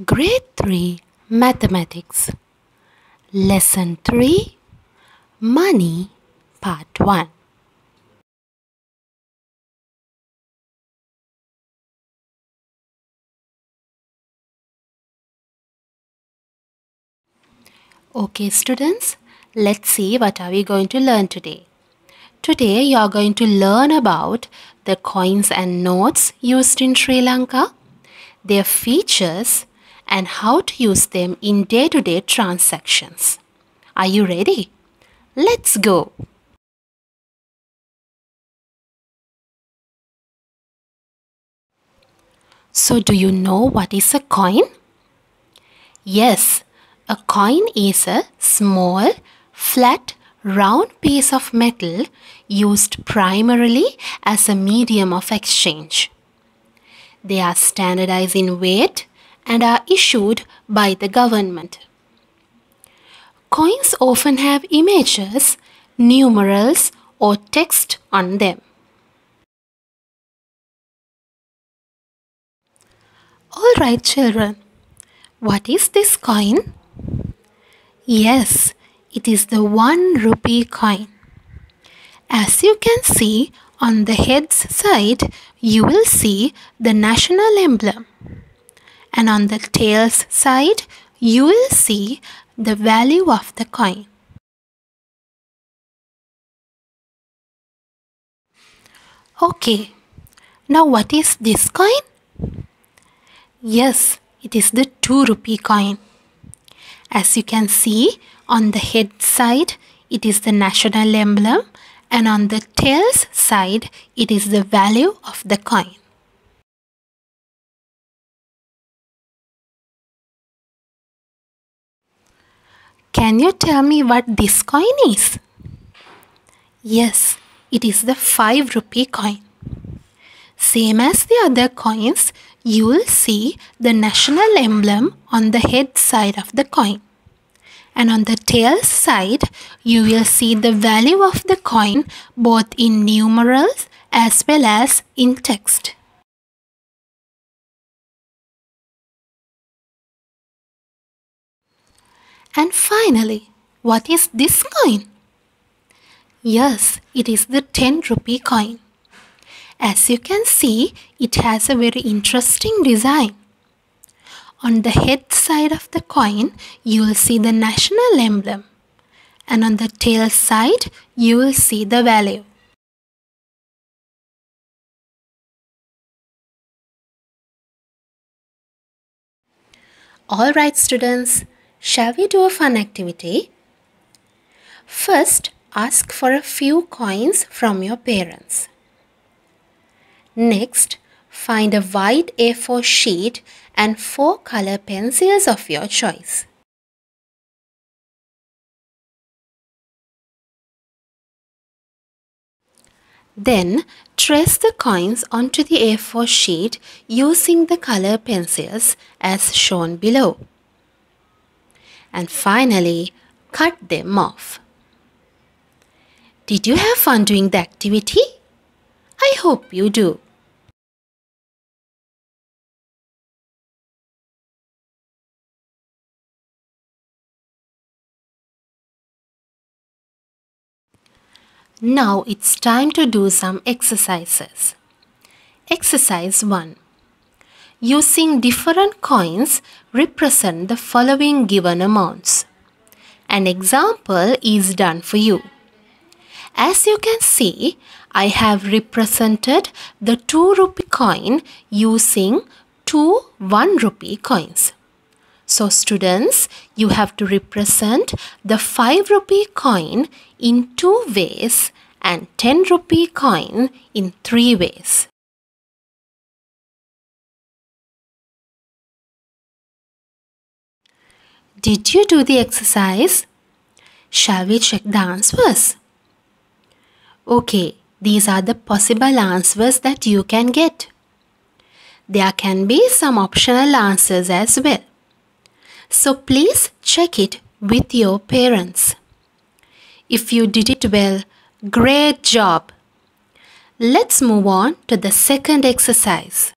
Grade 3 Mathematics Lesson 3 Money Part 1 Okay students, let's see what are we going to learn today. Today you are going to learn about the coins and notes used in Sri Lanka, their features and how to use them in day-to-day transactions. Are you ready? Let's go. So do you know what is a coin? Yes, a coin is a small, flat, round piece of metal used primarily as a medium of exchange. They are standardized in weight and are issued by the government. Coins often have images, numerals, or text on them. Alright, children, what is this coin? Yes, it is the 1 rupee coin. As you can see on the head's side, you will see the national emblem. And on the tail's side, you will see the value of the coin. Okay, now what is this coin? Yes, it is the 2 rupee coin. As you can see on the head side, it is the national emblem and on the tail's side, it is the value of the coin. Can you tell me what this coin is? Yes, it is the 5 rupee coin. Same as the other coins, you will see the national emblem on the head side of the coin. And on the tail side, you will see the value of the coin both in numerals as well as in text. And finally, what is this coin? Yes, it is the 10 rupee coin. As you can see, it has a very interesting design. On the head side of the coin, you will see the national emblem. And on the tail side, you will see the value. Alright students, shall we do a fun activity? First, ask for a few coins from your parents. Next, find a white A4 sheet and four color pencils of your choice. Then, trace the coins onto the A4 sheet using the color pencils as shown below. And finally, cut them off. Did you have fun doing the activity? I hope you do. Now it's time to do some exercises. Exercise 1. Using different coins represent the following given amounts. An example is done for you. As you can see, I have represented the 2 rupee coin using two 1 rupee coins. So students, you have to represent the 5 rupee coin in two ways and 10 rupee coin in three ways. Did you do the exercise? Shall we check the answers? Okay, these are the possible answers that you can get. There can be some optional answers as well. So please check it with your parents. If you did it well, great job. Let's move on to the second exercise.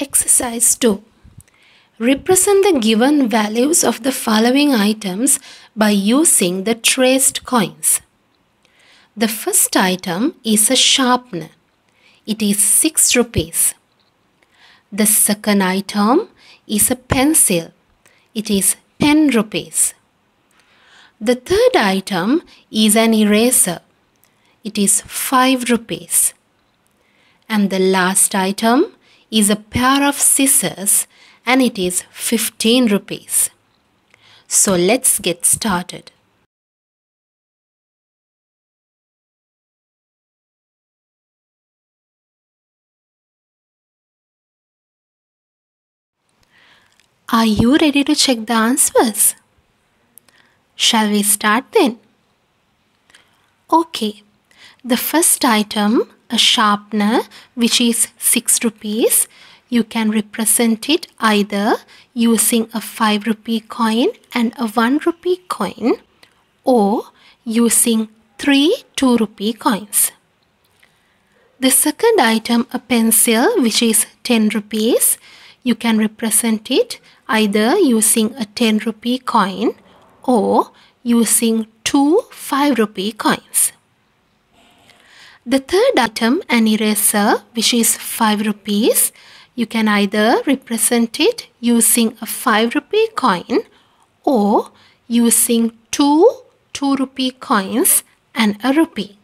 Exercise 2. Represent the given values of the following items by using the traced coins. The first item is a sharpener. It is 6 rupees. The second item is a pencil. It is 10 rupees. The third item is an eraser. It is 5 rupees. And the last item is a pair of scissors and it is 15 rupees. So let's get started. Are you ready to check the answers? Shall we start then? Okay, the first item a sharpener which is 6 rupees you can represent it either using a 5 rupee coin and a 1 rupee coin or using 3 2 rupee coins. The second item, a pencil, which is 10 rupees, you can represent it either using a 10 rupee coin or using two 5 rupee coins. The third item, an eraser, which is 5 rupees. You can either represent it using a 5 rupee coin or using two 2 rupee coins and a rupee.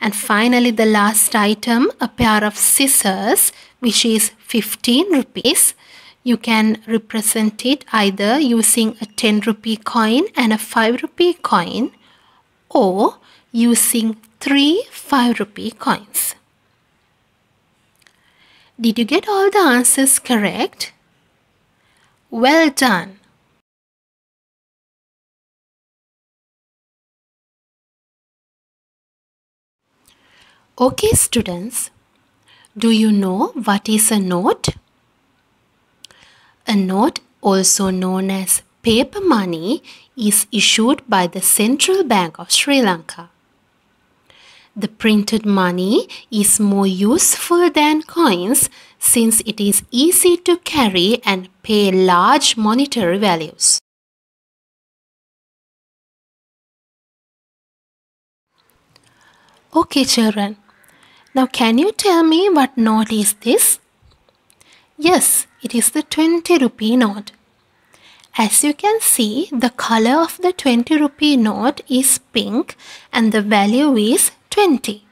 And finally, the last item, a pair of scissors, which is 15 rupees. You can represent it either using a 10 rupee coin and a 5 rupee coin or using three 5 rupee coins. Did you get all the answers correct? Well done. Okay students, do you know what is a note? A note also known as paper money is issued by the Central Bank of Sri Lanka. The printed money is more useful than coins since it is easy to carry and pay large monetary values. Okay children, now can you tell me what note is this? Yes, it is the 20 rupee note. As you can see, the color of the 20 rupee note is pink and the value is 20.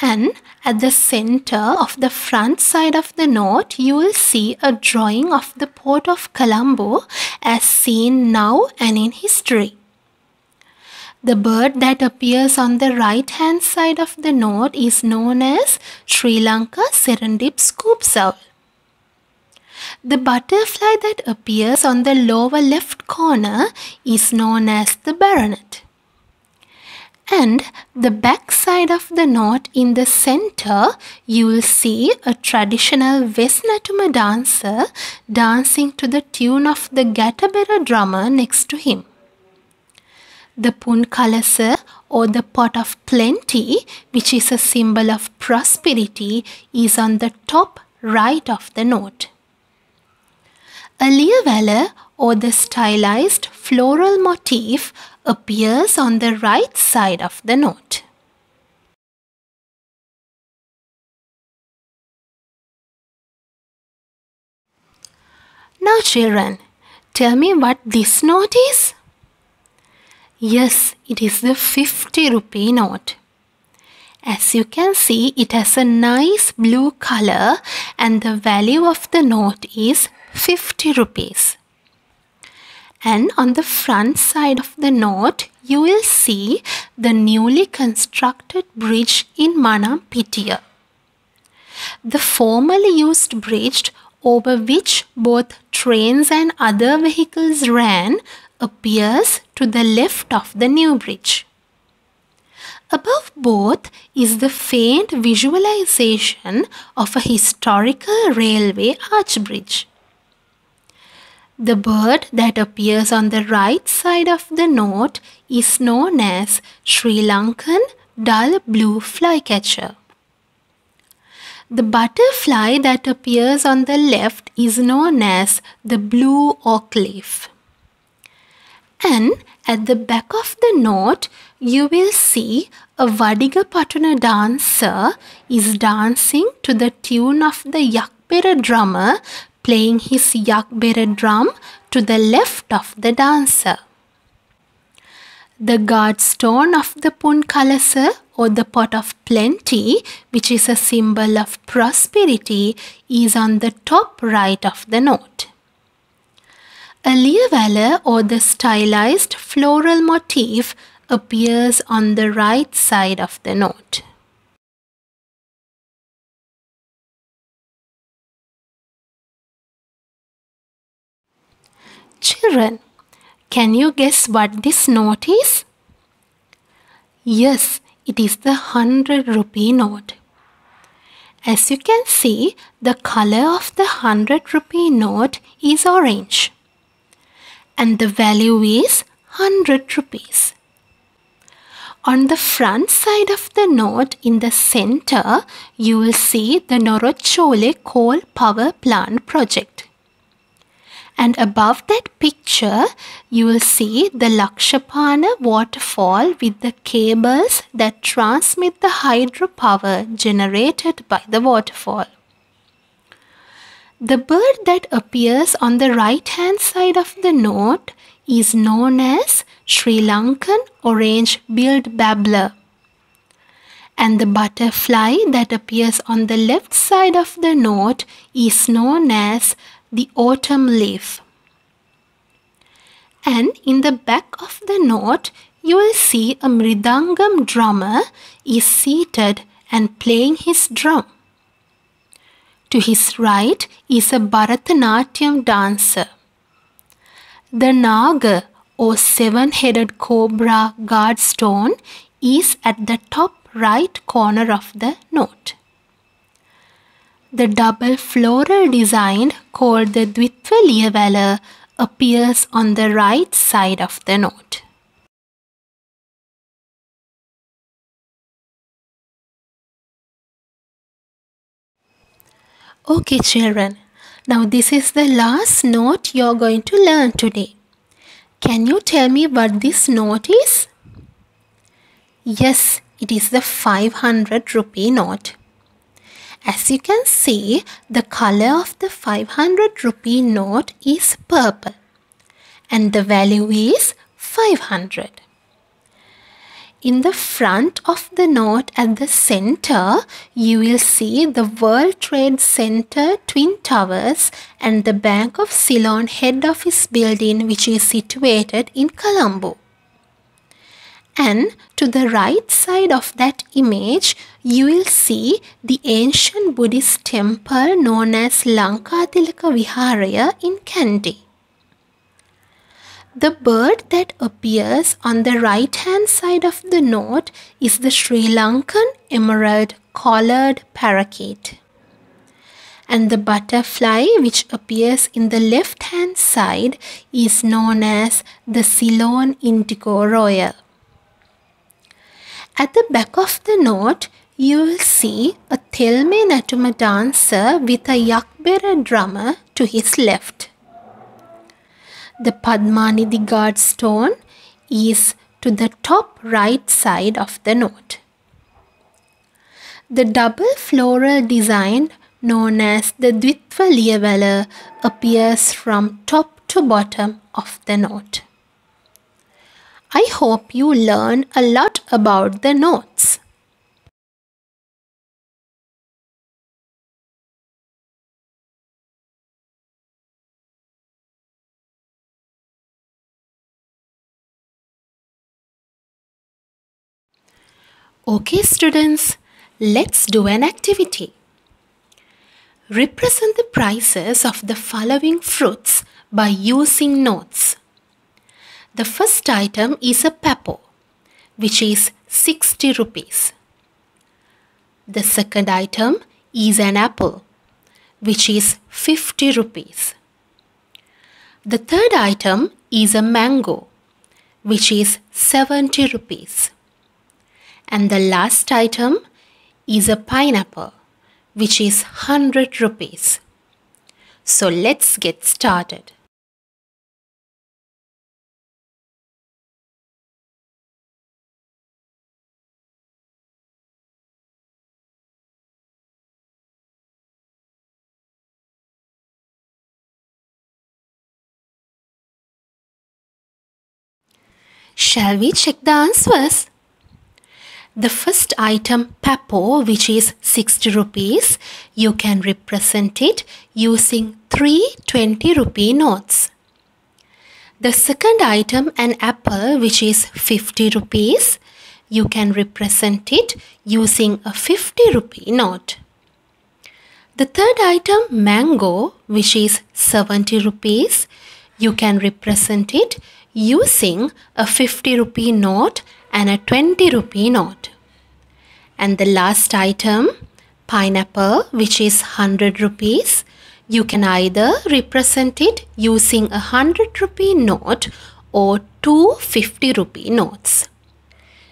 And at the center of the front side of the note, you will see a drawing of the port of Colombo as seen now and in history. The bird that appears on the right hand side of the note is known as Sri Lanka Serendib Scops Owl. The butterfly that appears on the lower left corner is known as the baronet and the back side of the note in the center you will see a traditional Wes Natuma dancer dancing to the tune of the Gatabera drummer next to him. The Punkalasa or the pot of plenty which is a symbol of prosperity is on the top right of the note. A Liyavala or the stylized floral motif appears on the right side of the note. Now children, tell me what this note is? Yes, it is the 50 rupee note. As you can see, it has a nice blue color and the value of the note is 50 rupees. And on the front side of the note, you will see the newly constructed bridge in Manampitiya. The formerly used bridge over which both trains and other vehicles ran appears to the left of the new bridge. Above both is the faint visualization of a historical railway arch bridge. The bird that appears on the right side of the note is known as Sri Lankan dull blue flycatcher. The butterfly that appears on the left is known as the blue oak leaf. And at the back of the note, you will see a Vadiga Patuna dancer is dancing to the tune of the Yakbera drummer playing his Yakbera drum to the left of the dancer. The guard stone of the Punkalasa or the pot of plenty, which is a symbol of prosperity, is on the top right of the note. A liyavala or the stylized floral motif appears on the right side of the note. Children, can you guess what this note is? Yes, it is the 100 rupee note. As you can see, the color of the 100 rupee note is orange. And the value is 100 rupees. On the front side of the note in the center, you will see the Norochcholai coal power plant project. And above that picture, you will see the Lakshapana waterfall with the cables that transmit the hydropower generated by the waterfall. The bird that appears on the right hand side of the note is known as Sri Lankan orange-billed babbler. And the butterfly that appears on the left side of the note is known as the autumn leaf. And in the back of the note, you will see a Mridangam drummer is seated and playing his drum. To his right is a Bharatanatyam dancer. The Naga or seven-headed cobra guard stone is at the top right corner of the note. The double floral design called the Dvitva appears on the right side of the note. Okay children, now this is the last note you're going to learn today. Can you tell me what this note is? Yes, it is the 500 rupee note. As you can see, the color of the 500 rupee note is purple and the value is 500. In the front of the note at the center, you will see the World Trade Center Twin Towers and the Bank of Ceylon head office building which is situated in Colombo. And to the right side of that image, you will see the ancient Buddhist temple known as Lankatilaka Viharaya in Kandy. The bird that appears on the right hand side of the note is the Sri Lankan emerald collared parakeet. And the butterfly which appears in the left hand side is known as the Ceylon indigo royal. At the back of the note, you will see a Thelme Natuma dancer with a Yakbera drummer to his left. The Padmanidhi guard stone is to the top right side of the note. The double floral design known as the Dvitva appears from top to bottom of the note. I hope you learn a lot about the notes. Okay students, let's do an activity. Represent the prices of the following fruits by using notes. The first item is a papo, which is 60 rupees. The second item is an apple, which is 50 rupees. The third item is a mango, which is 70 rupees. And the last item is a pineapple, which is 100 rupees. So let's get started. Shall we check the answers? The first item, Papo, which is 60 rupees, you can represent it using three 20 rupee notes. The second item, an apple, which is 50 rupees, you can represent it using a 50 rupee note. The third item, mango, which is 70 rupees, you can represent it using a 50 rupee note and a 20 rupee note. And the last item, pineapple, which is 100 rupees, you can either represent it using a 100 rupee note or two 50 rupee notes.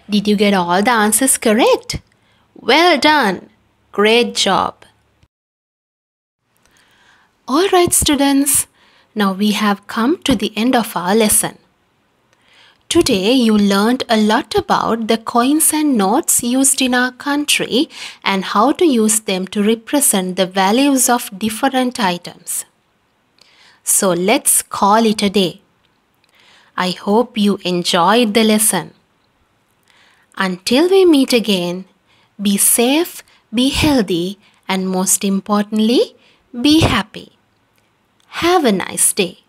Did you get all the answers correct? Well done! Great job! Alright students, now we have come to the end of our lesson. Today you learned a lot about the coins and notes used in our country and how to use them to represent the values of different items. So let's call it a day. I hope you enjoyed the lesson. Until we meet again, be safe, be healthy, and most importantly, be happy. Have a nice day.